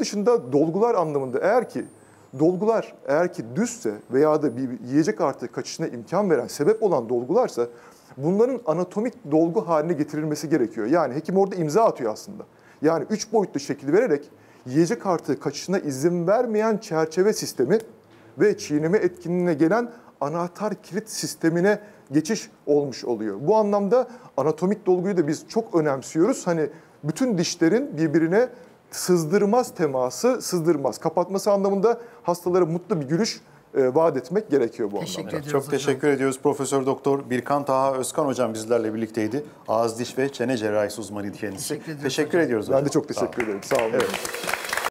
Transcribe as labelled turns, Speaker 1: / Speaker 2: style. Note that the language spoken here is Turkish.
Speaker 1: Dışında dolgular anlamında eğer ki dolgular eğer ki düzse veya da bir yiyecek artığı kaçışına imkan veren sebep olan dolgularsa bunların anatomik dolgu haline getirilmesi gerekiyor. Yani hekim orada imza atıyor aslında. Yani üç boyutlu şekil vererek yiyecek artığı kaçışına izin vermeyen çerçeve sistemi ve çiğneme etkinliğine gelen anahtar kilit sistemine geçiş olmuş oluyor. Bu anlamda anatomik dolguyu da biz çok önemsiyoruz. Hani bütün dişlerin birbirine sızdırmaz teması, sızdırmaz. Kapatması anlamında hastalara mutlu bir gülüş e, vaat etmek gerekiyor bu
Speaker 2: Teşekkür
Speaker 1: anlamda.
Speaker 2: ediyoruz
Speaker 3: Çok
Speaker 2: hocam.
Speaker 3: teşekkür ediyoruz. Profesör Doktor Birkan Taha Özkan hocam bizlerle birlikteydi. Ağız, diş ve çene cerrahisi uzmanıydı kendisi.
Speaker 2: Teşekkür ediyoruz
Speaker 3: Teşekkür
Speaker 2: hocam.
Speaker 3: ediyoruz hocam.
Speaker 1: Ben de çok
Speaker 3: Sağ
Speaker 1: teşekkür ederim. Sağ olun.
Speaker 3: Evet.